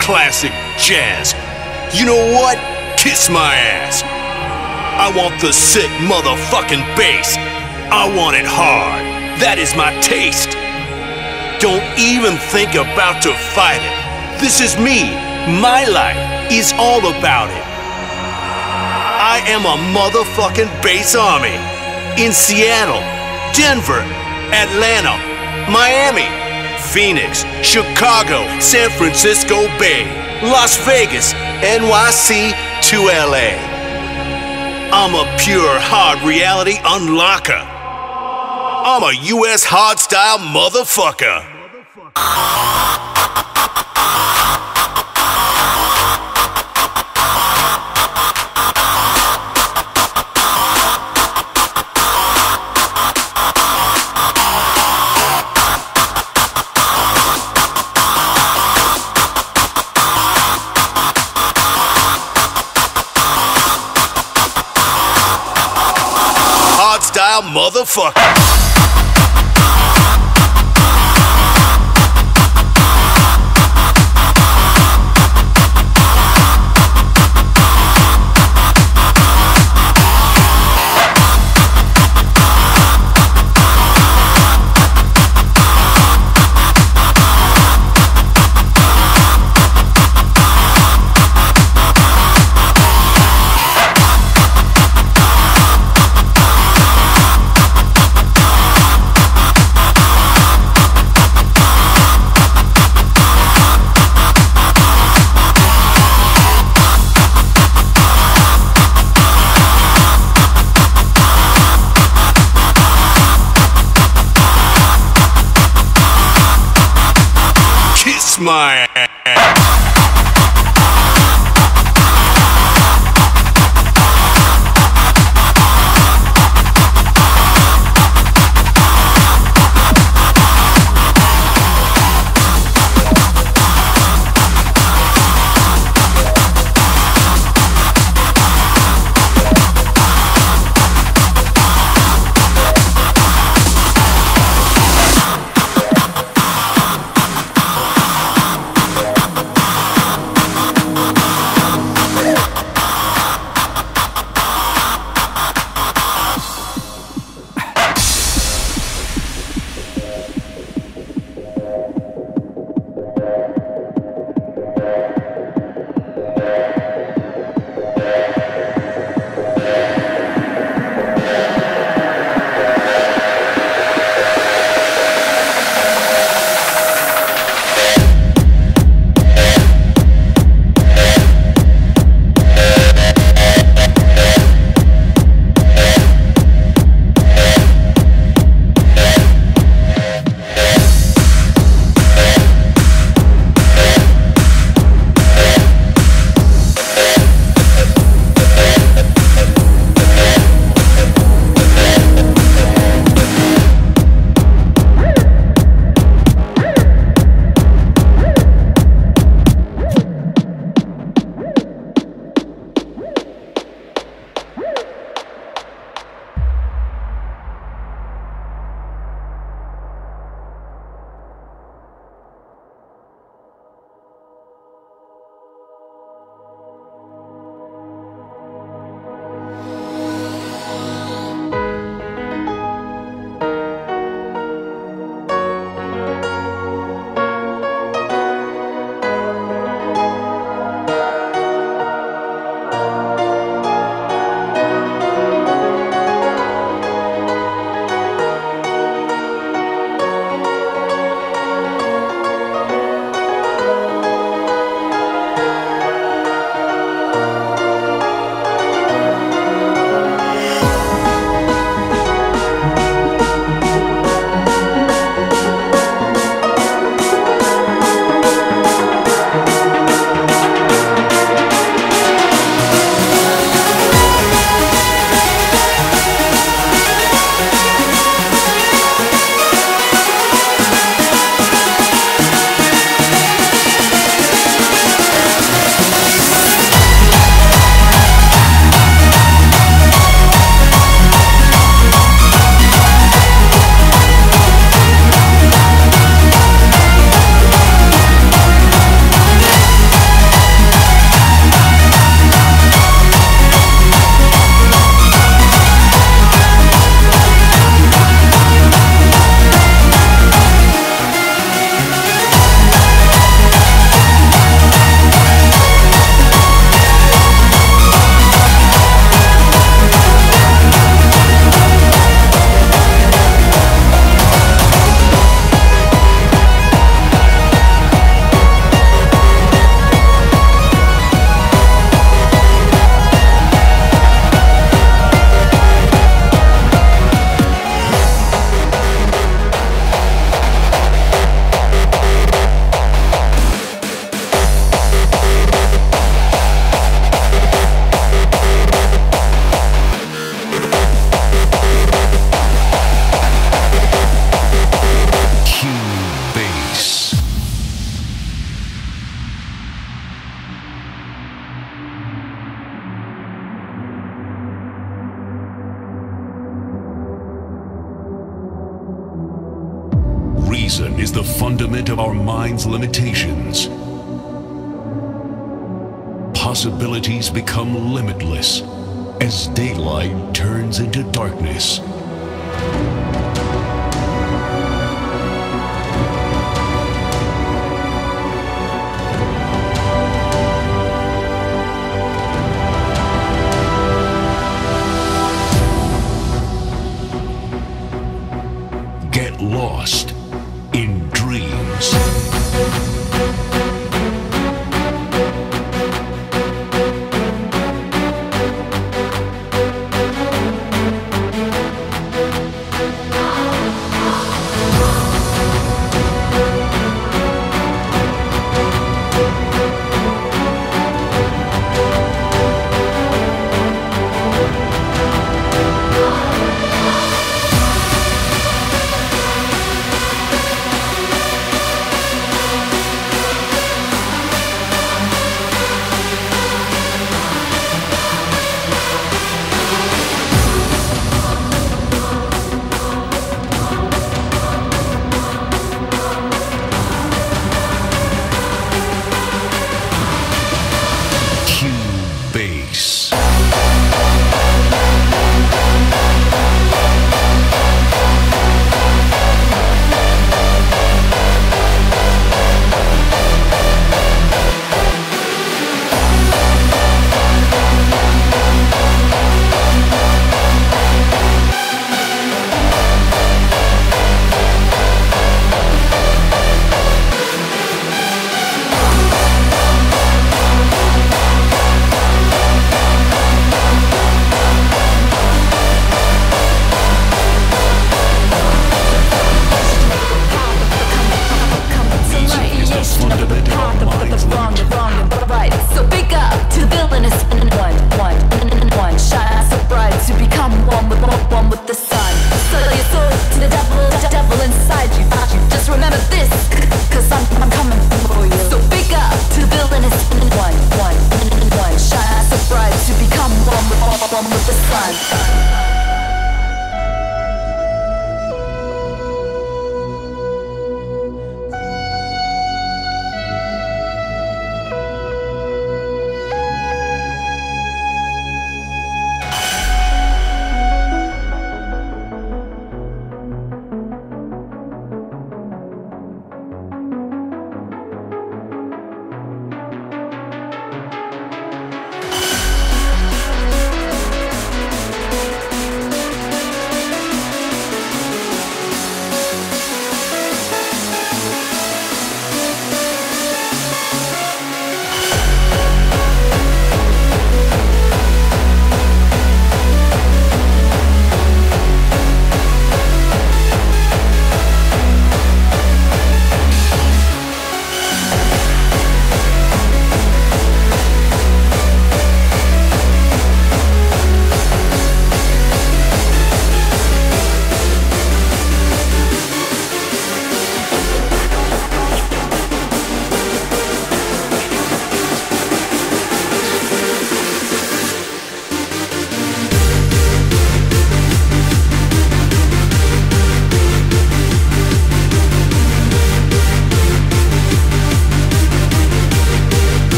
classic, jazz. You know what? Kiss my ass. I want the sick motherfucking bass. I want it hard. That is my taste. Don't even think about to fight it. This is me. My life is all about it. I am a motherfucking bass army. In Seattle, Denver, Atlanta, Miami, Phoenix, Chicago, San Francisco Bay, Las Vegas, NYC to LA. I'm a pure hard reality unlocker. I'm a US hardstyle motherfucker. Motherfucker. mind's limitations. Possibilities become limitless as daylight turns into darkness.